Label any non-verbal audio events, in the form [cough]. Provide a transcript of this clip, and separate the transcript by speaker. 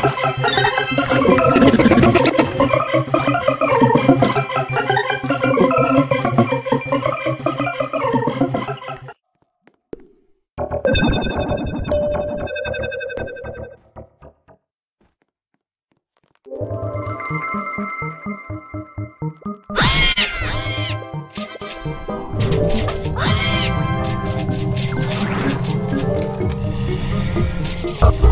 Speaker 1: ハハハ。Up. [laughs]